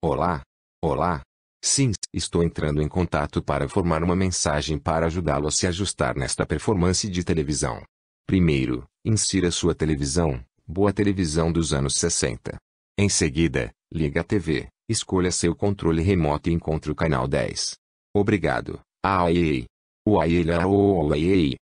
Olá. Olá. Sim, estou entrando em contato para formar uma mensagem para ajudá-lo a se ajustar nesta performance de televisão. Primeiro, insira sua televisão, boa televisão dos anos 60. Em seguida, liga a TV, escolha seu controle remoto e encontre o canal 10. Obrigado. Ai, o ai, o ai,